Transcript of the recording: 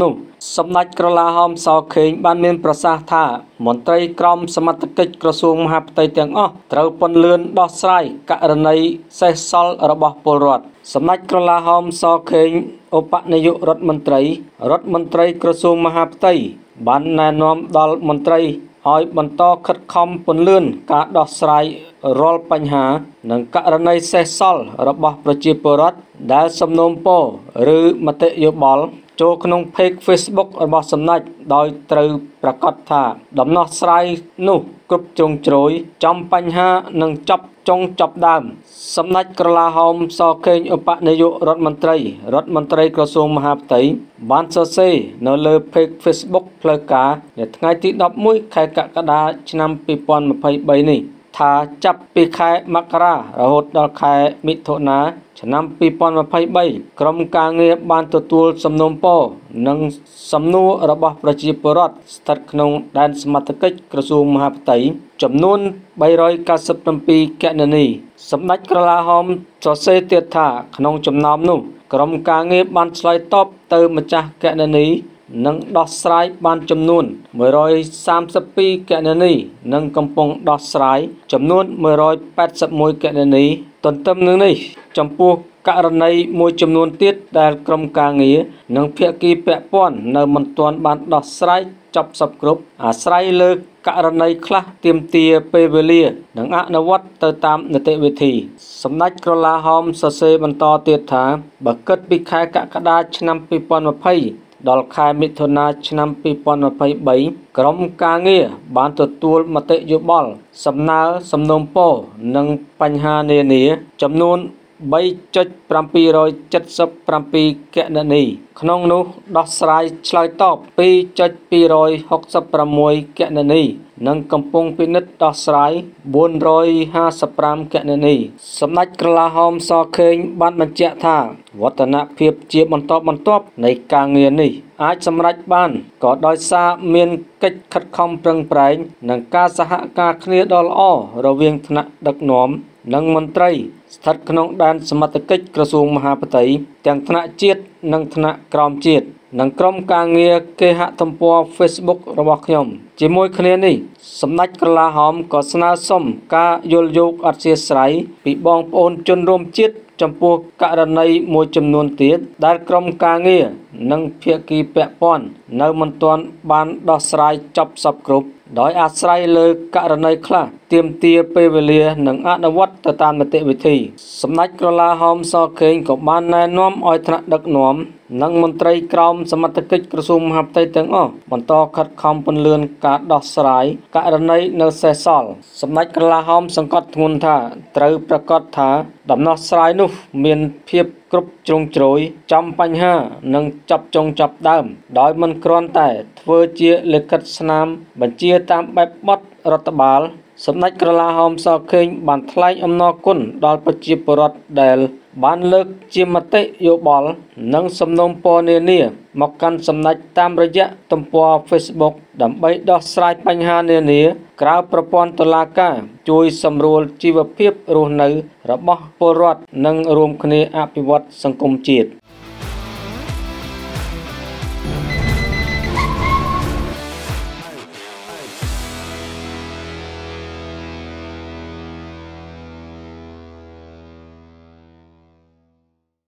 នោះសម្ដេចក្រឡាហោមសខេងបានមានប្រសាសន៍ថាមន្ត្រីក្រមសមត្ថកិច្ចក្រសួងមហាផ្ទៃទាំងអស់ត្រូវពន្លឿនដោះស្រាយករណីសេសសល់របស់ពលរដ្ឋសម្ដេចក្រឡាហោមសខេងឧបនាយករដ្ឋមន្ត្រីរដ្ឋមន្ត្រីក្រសួងមហាផ្ទៃបានណែនាំដល់មន្ត្រីឲ្យបន្តខិតខំពន្លឿនការដោះស្រាយរាល់បញ្ហា និងករណីសេសសល់របស់ប្រជាពលរដ្ឋដែលសំណូមពរឬមតិយោបល់ ចូលក្នុង page Facebook របស់សំណាច់ដោយត្រូវប្រកាសថាដំណោះស្រាយនោះគ្រប់ជ្រុងជ្រោយចំបញ្ហានិងចប់ចុងចប់ដើម សម្ដេចក្រឡាហោមសខេងឧបនាយករដ្ឋមន្ត្រីរដ្ឋមន្ត្រីក្រសួងមហាផ្ទៃបានសរសេរនៅលើ page Facebook ផ្លូវការនៅថ្ងៃទី11ខែកក្កដាឆ្នាំ2023នេះ ថាចាប់ពីខែមករារហូតដល់ខែមិថុនាឆ្នាំ2023ក្រមការងារបានទទួលសំណូមពរនិងសំណួររបស់ប្រជាពលរដ្ឋស្ថិតក្នុងដែនសមត្ថកិច្ចក្រសួងមហាផ្ទៃចំនួន397កណនីសម្ដេចក្រឡាហោមសរសេរទៀតថាក្នុងចំណោមនោះក្រមការងារបានឆ្លើយតបទៅម្ចាស់កណនី និងដោះស្រាយបានចំនួន132កណនីនិងកំពុងដោះស្រាយចំនួន181កណនីទន្ទឹមនឹងនេះចំពោះករណីមួយចំនួនទៀតដែលក្រុមការងារនិងភាគីពាក់ព័ន្ធនៅមិនទាន់បានដោះស្រាយចប់សពគ្រប់អាស្រ័យលើករណីខ្លះទាមទារពេលវេលា និងអនុវត្តទៅតាមនីតិវិធី សម្ដេចក្រឡាហោមសរសេរបន្តទៀតថាបើគិតពីខែកក្កដាឆ្នាំ2020 ដល់ខែមិថុនាឆ្នាំ2023ក្រុមការងារបានទទួលមតិយោបល់សំណើសំណូមពរនិងបញ្ហានានា ចំនួន3.777កណនីក្នុងនោះដោះស្រាយឆ្លើយតប2.266កណនី និងកំពុងពិនិត្យដោះស្រាយ455កណនីសម្ដេចក្រឡាហោមសខេងបានបញ្ជាក់ថាវឌ្ឍនភាពជាបន្តបន្ទាប់នៃការងារនេះអាចសម្រេចបានក៏ដោយសារមានកិច្ចខិតខំប្រឹងប្រែងនិងការសហការគ្នាដ៏ល្អរវាងថ្នាក់ដឹកនាំនិងមន្ត្រីស្ថិតក្នុងដែនសមត្ថកិច្ចក្រសួងមហាផ្ទៃទាំងថ្នាក់ជាតិនិងថ្នាក់ក្រោមជាតិនិងក្រុមការងារគេហទំព័រ Facebook របស់ខ្ញុំជាមួយគ្នានេះសម្ដេចក្រឡាហោមក៏ស្នើសុំការយល់យោគអធិស្ឋានពីបងប្អូនជនរួមជាតិចំពោះករណីមួយចំនួនទៀតដែលក្រុមការងារនិងភាគីពាក់ព័ន្ធនៅមិនទាន់បានដោះស្រាយចប់សពគ្រប់ដោយអាស្រ័យលើករណីខ្លះទាមទារពេលវេលានិងអនុវត្តទៅតាមនីតិវិធី សម្ដេចក្រឡាហោមសខេងក៏បានណែនាំឲ្យថ្នាក់ដឹកនាំនិងមន្ត្រីក្រមសមត្ថកិច្ចក្រសួងមហាផ្ទៃទាំងអស់បន្តខិតខំពន្លឿនការដោះស្រាយករណីនៅសេសសល់សម្ដេចក្រឡាហោមសង្កត់ធ្ងន់ថាត្រូវប្រកាសថាដំណោះស្រាយនោះមានភាពគ្រប់ជ្រុងជ្រោយចំបញ្ហានិងចាប់ចុងចាប់ដើម ដោយមិនគ្រាន់តែធ្វើជាលិខិតស្នាមបញ្ជាតាមបែបបទរដ្ឋបាល សម្ដេចក្រឡាហោមសខេងបានថ្លែងអំណរគុណដល់ប្រជាពលរដ្ឋដែល បានលើកជាមតិយោបល់និងសំណូមពរនានាមកកាន់សម្ដេចតាមរយៈទំព័រ Facebook ដើម្បីដោះស្រាយបញ្ហានានាក្រៅប្រព័ន្ធតុលាការជួយសម្រួលជីវភាពរស់នៅរបស់ពលរដ្ឋនិងរួមគ្នាអភិវឌ្ឍសង្គមជាតិ